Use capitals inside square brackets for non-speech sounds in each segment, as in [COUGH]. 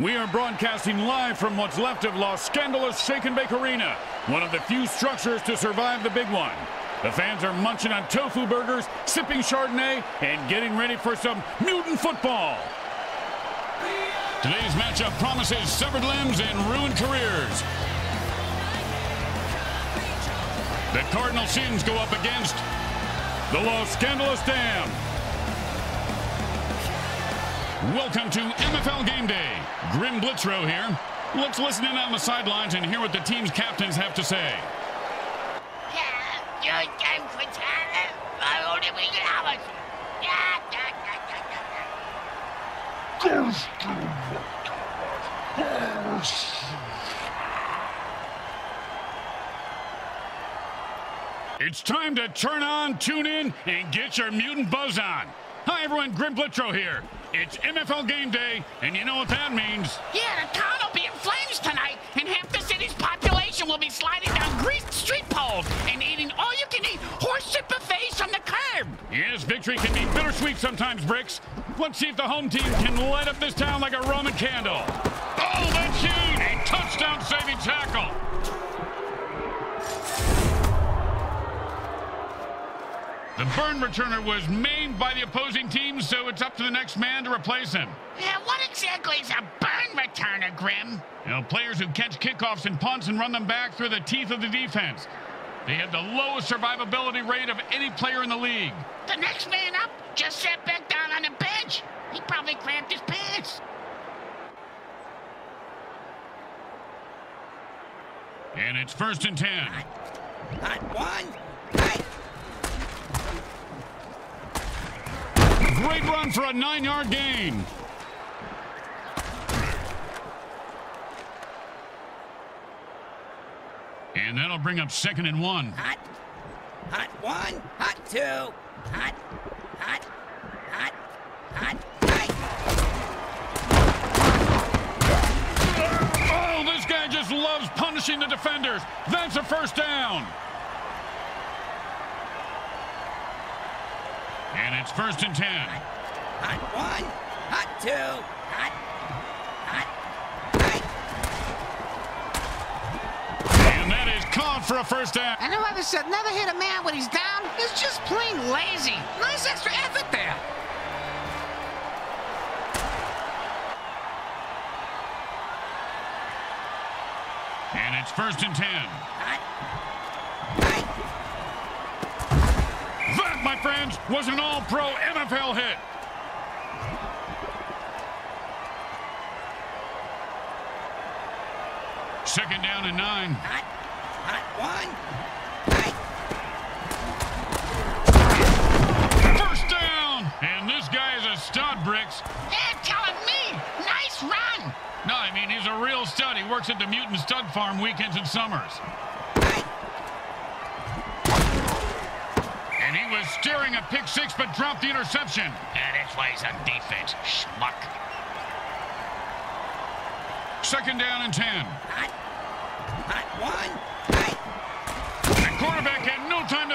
We are broadcasting live from what's left of Los Scandalous Shake and Bake Arena, one of the few structures to survive the big one. The fans are munching on tofu burgers, sipping Chardonnay, and getting ready for some mutant football. Today's matchup promises severed limbs and ruined careers. The Cardinal Sins go up against the Los Scandalous Damned. Welcome to MFL Game Day. Grim Blitzrow here. Let's listen in on the sidelines and hear what the team's captains have to say. It's time to turn on, tune in, and get your mutant buzz on. Hi, everyone. Grim Blitzrow here. It's MFL game day, and you know what that means. Yeah, the town will be in flames tonight, and half the city's population will be sliding down greased street poles and eating all-you-can-eat horse shit buffets from the curb. Yes, victory can be bittersweet sometimes, Bricks. Let's see if the home team can light up this town like a Roman candle. Oh, that's huge! A touchdown-saving tackle. The burn returner was maimed by the opposing team, so it's up to the next man to replace him. Yeah, what exactly is a burn returner, Grim? You know, players who catch kickoffs and punts and run them back through the teeth of the defense. They have the lowest survivability rate of any player in the league. The next man up just sat back down on the bench. He probably cramped his pants. And it's first and ten. Hot one. Hot Great run for a nine-yard gain. And that'll bring up second and one. Hot, hot one, hot two, hot, hot, hot, hot, Oh, this guy just loves punishing the defenders. That's a first down. And it's first and ten. Hot one, hot two, hot, hot, hot. And that is caught for a first down. And whoever said never hit a man when he's down is just plain lazy. Nice extra effort there. And it's first and ten. Hot, That, my friends, was an all-pro NFL hit. Second down and nine. hot, hot one, hot. First down. And this guy is a stud, Bricks. They're telling me. Nice run. No, I mean, he's a real stud. He works at the Mutant Stud Farm weekends and summers. And he was steering a pick six, but dropped the interception. And that's why he's on defense, schmuck. Second down and 10. Hot, hot one, hot. The quarterback had no time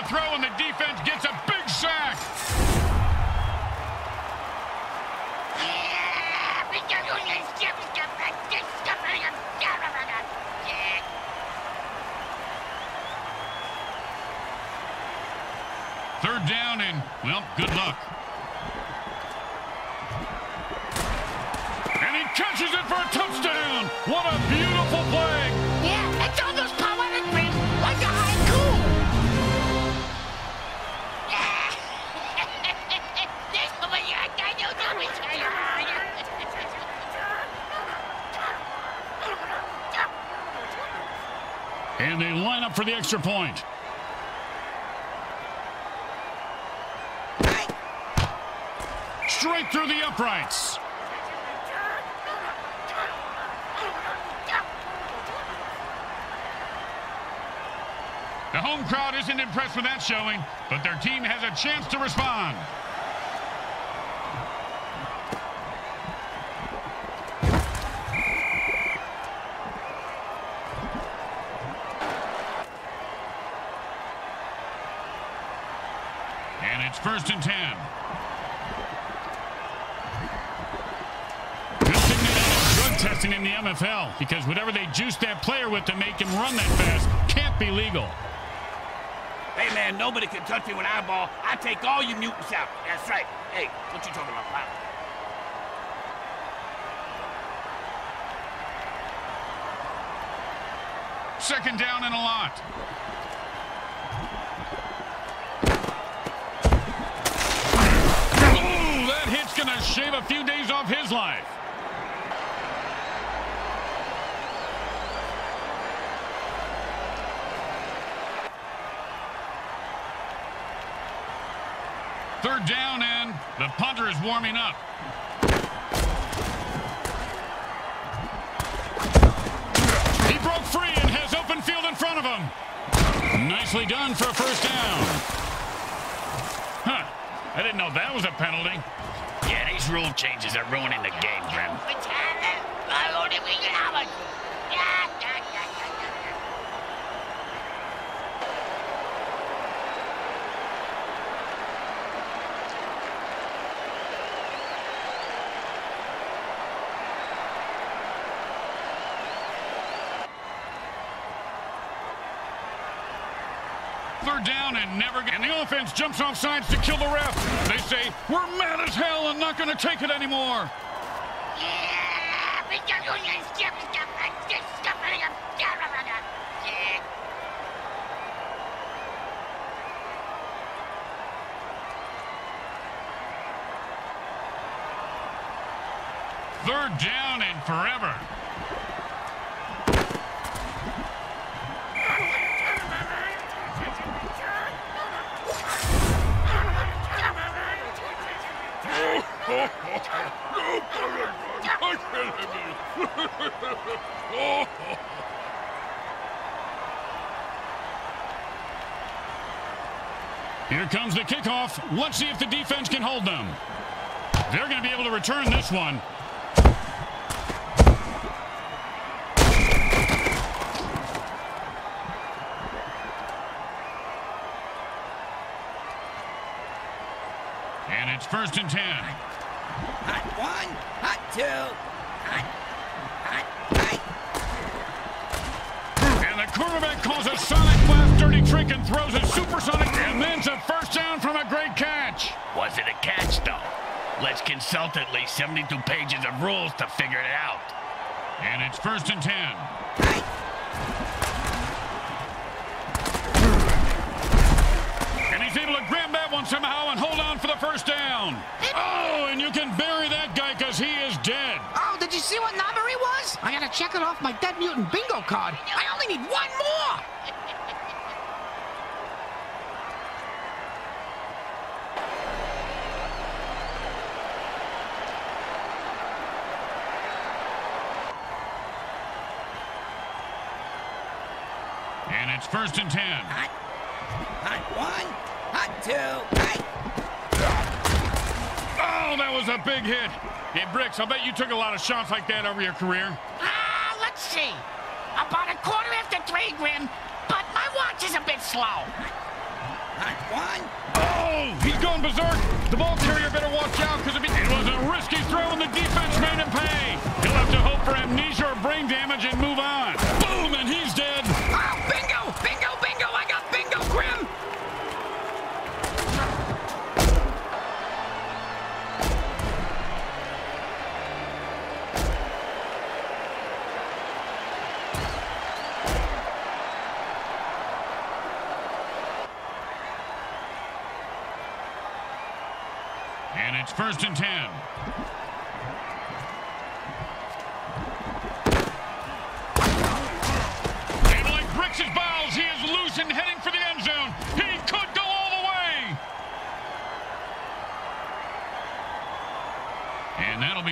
good luck. And he catches it for a touchdown. What a beautiful play. Yeah, it's almost poetic, Grim, like a haiku. [LAUGHS] And they line up for the extra point. Straight through the uprights. The home crowd isn't impressed with that showing, but their team has a chance to respond. And it's first and ten. In the MFL because whatever they juice that player with to make him run that fast can't be legal. Hey, man, nobody can touch me with I ball. I take all you mutants out. That's right. Hey, what you talking about, pal? Second down and a lot. Ooh, that hit's going to shave a few days off his life. Third down, and the punter is warming up. He broke free and has open field in front of him. Nicely done for a first down. Huh. I didn't know that was a penalty. Yeah, these rule changes are ruining the game, Grim. Third down and never get. And the offense jumps off sides to kill the ref. They say, we're mad as hell and not going to take it anymore. Third down and forever. Here comes the kickoff. Let's see if the defense can hold them. They're going to be able to return this one. And it's first and ten. Hot one, hot two, hot, hot, hot. And the quarterback calls a sonic blast dirty trick and throws a supersonic and then's a first down from a great catch. Was it a catch, though? Let's consult at least 72 pages of rules to figure it out. And it's first and ten. And he's able to grab that one somehow and hold on for the first down. Oh, and you can bury that guy because he is dead. Oh, did you see what number he was? I gotta check it off my Dead Mutant bingo card. I only need one more. And it's first and ten. Hot, hot one, hot two. Oh, that was a big hit. Hey, Bricks, I bet you took a lot of shots like that over your career. Ah, let's see. About a quarter after three, Grim, but my watch is a bit slow. Hot one, Oh, he's going berserk. The ball carrier better watch out because it was a risky throw in the defense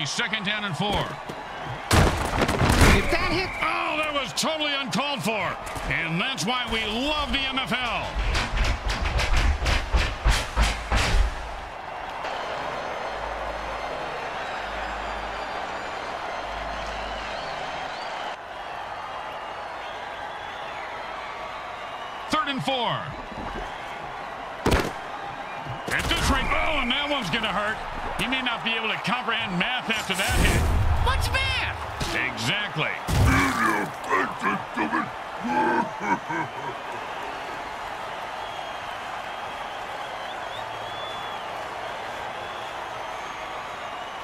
be second down and four. If that hit, Oh, that was totally uncalled for. And that's why we love the MFL. Third and four. At this rate, oh, and that one's going to hurt. He may not be able to comprehend math after that hit. What's math? Exactly. [LAUGHS]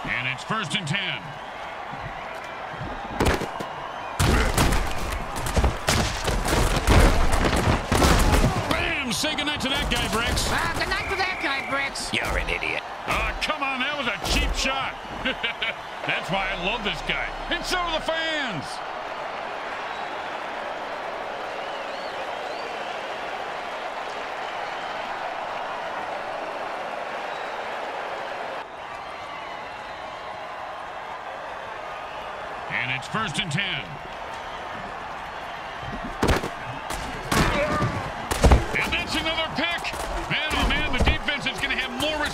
and it's first and ten. Bam! Say goodnight to that guy, Bricks. Ah, good night to that guy, Bricks. You're an idiot. Oh, come on, that was a cheap shot. [LAUGHS] That's why I love this guy. And so do the fans. And it's first and ten.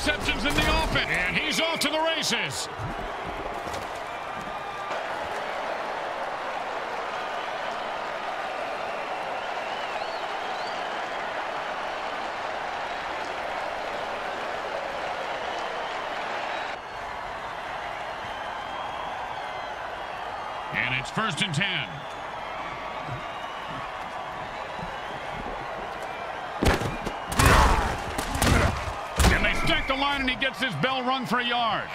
Than the offense. And he's off to the races. And it's first and ten. Line, and he gets his bell rung for a yard.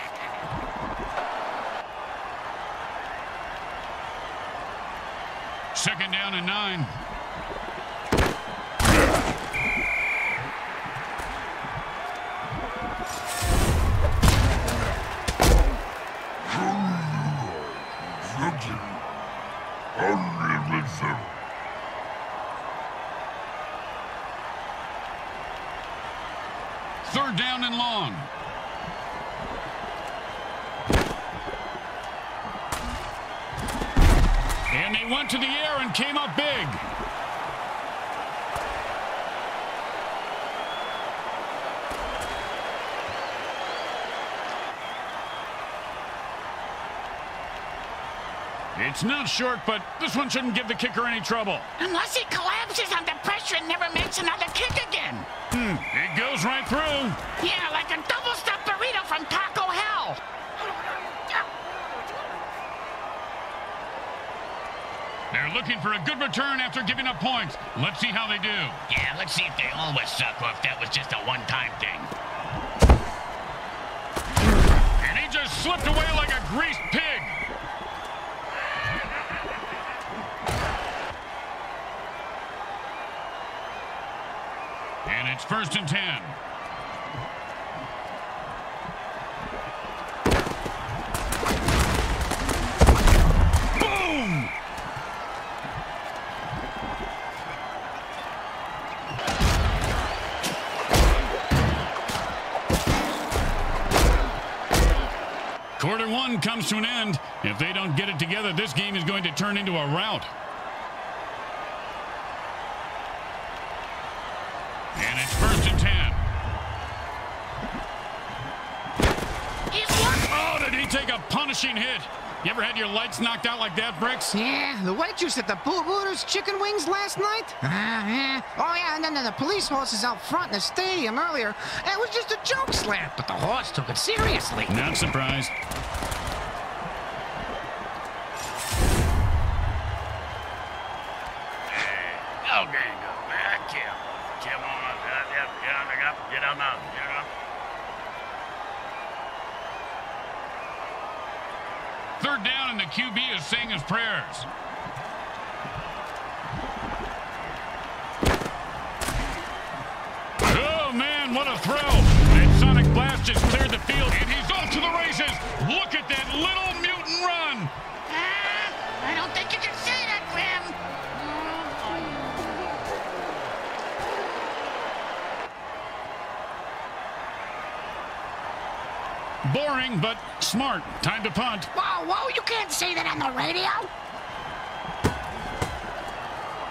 Second down and nine. Third down and long. And he went to the air and came up big. It's not short, but this one shouldn't give the kicker any trouble. Unless he collapses under pressure and never makes another kick again. Hmm, it goes right through. Yeah, like a double-stuffed burrito from Taco Hell. They're looking for a good return after giving up points. Let's see how they do. Yeah, let's see if they always suck or if that was just a one-time thing. And he just slipped away like a greased pig. And it's first and ten. Comes to an end. If they don't get it together, this game is going to turn into a rout. And it's first and ten. He's one. Oh, did he take a punishing hit? You ever had your lights knocked out like that, Bricks? Yeah, the white juice at the Boo Booters chicken wings last night? Ah, [LAUGHS] yeah. Oh, yeah, and then the police horses out front in the stadium earlier. It was just a joke slap, but the horse took it seriously. Not surprised. Kill on up. Yep, yep. Get on the up. Get up. Get up. Third down, and the QB is saying his prayers. Oh, man, what a throw. That sonic blast just cleared the field, and he's off to the races. Look at that little Boring, but smart. Time to punt. Whoa, whoa, you can't say that on the radio.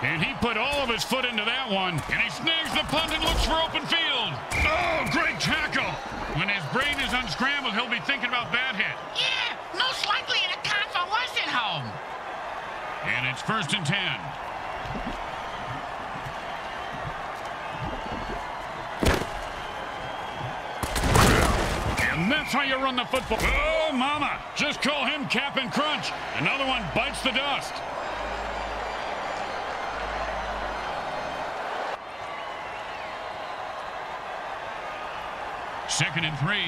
And he put all of his foot into that one. And he snags the punt and looks for open field. Oh, great tackle. When his brain is unscrambled, he'll be thinking about that hit. Yeah, most likely in a convalescent home. And it's first and ten. And that's how you run the football. Oh, mama. Just call him Cap'n Crunch. Another one bites the dust. Second and three.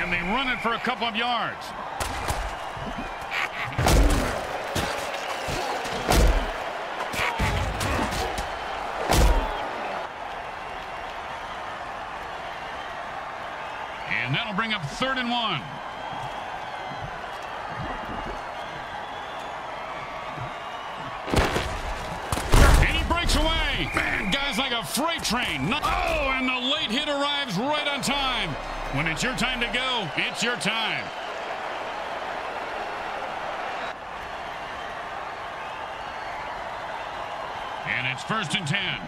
And they run it for a couple of yards. And that'll bring up third and one. And he breaks away. Man, guys like a freight train. Oh, and the late hit arrives right on time. When it's your time to go, it's your time. And it's first and ten.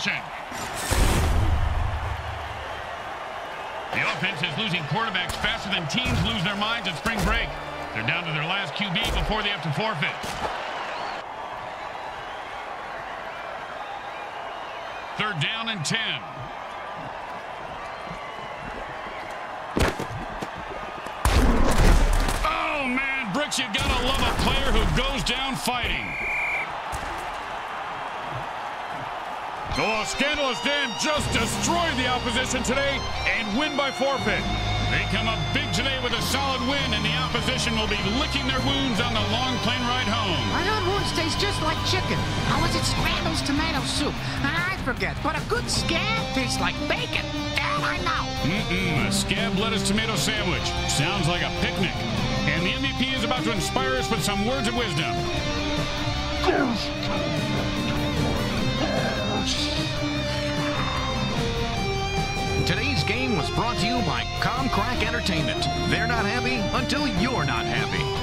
The offense is losing quarterbacks faster than teams lose their minds at spring break. They're down to their last QB before they have to forfeit. Third down and 10. Oh, man, Brooks, you gotta love a player who goes down fighting. The Los Scandalous Damned just destroyed the opposition today and win by forfeit. They come up big today with a solid win, and the opposition will be licking their wounds on the long plane ride home. My heard wounds taste just like chicken. Or was it Scramble's tomato soup? I forget, but a good scab tastes like bacon. That I know. Mm-mm, a scab lettuce tomato sandwich. Sounds like a picnic. And the MVP is about to inspire us with some words of wisdom. Today's game was brought to you by Comcrack Entertainment. They're not happy until you're not happy.